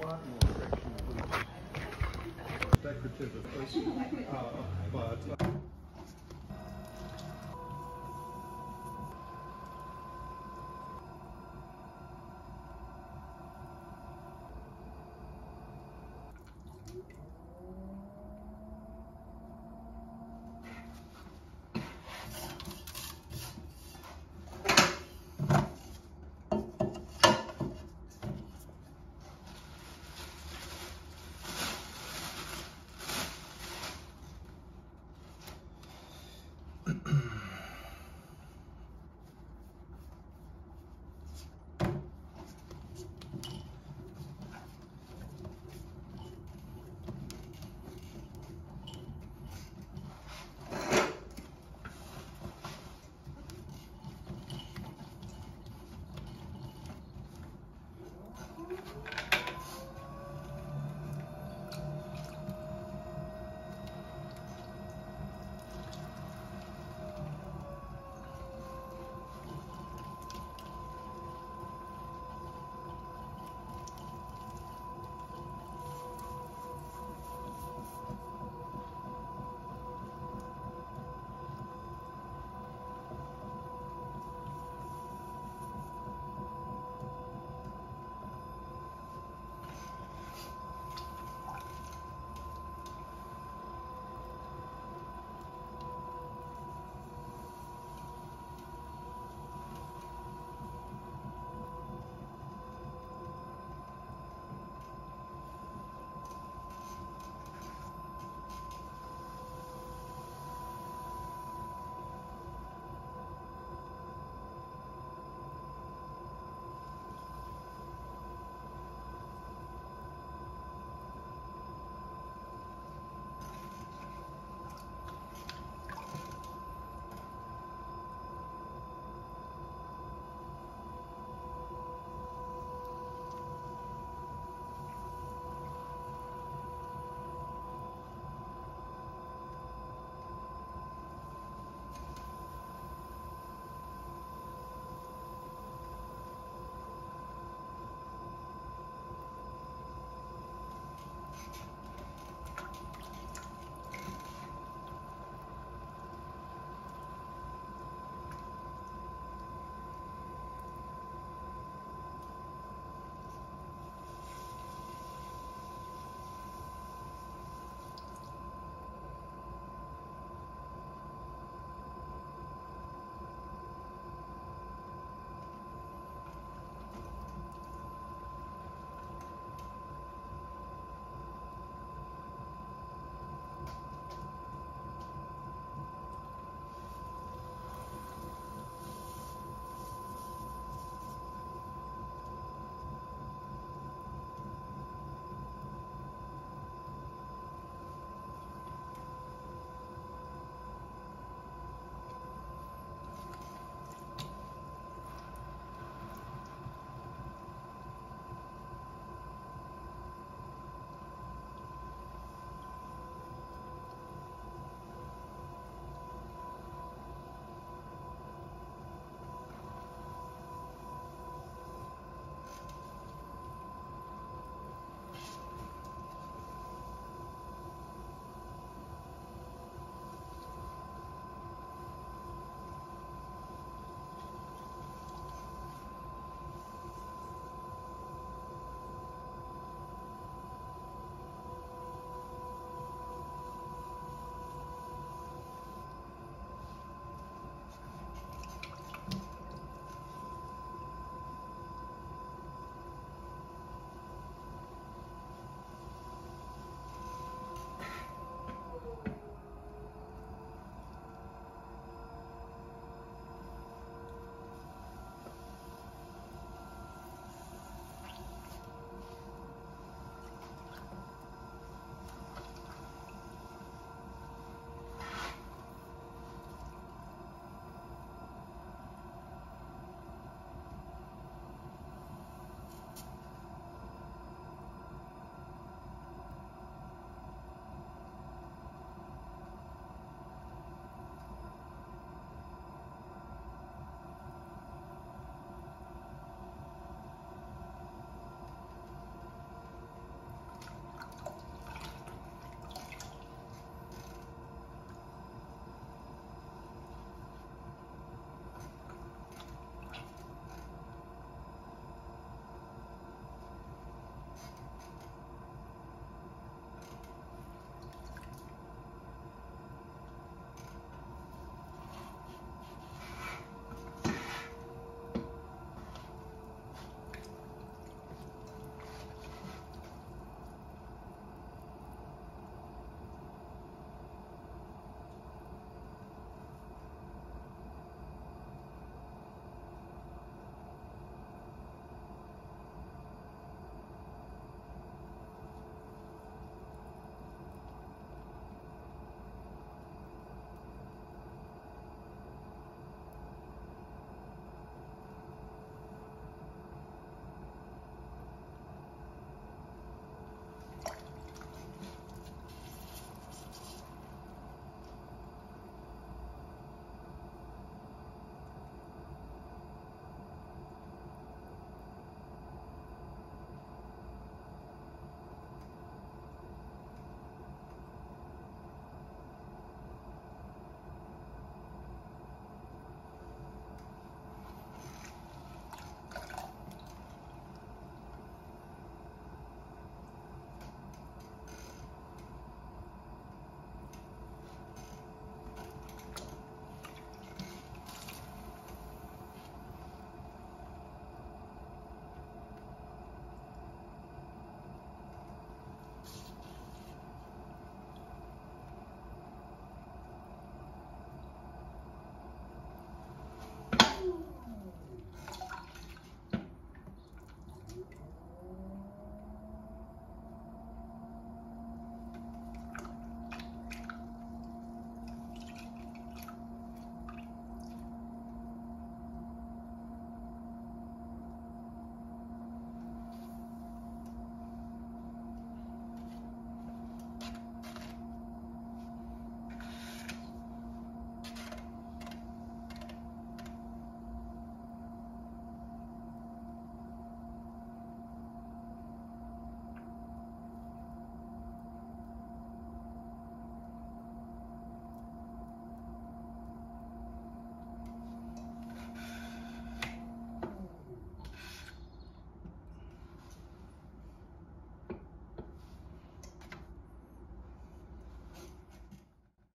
Watmore section was decorative of course, uh, but. Uh,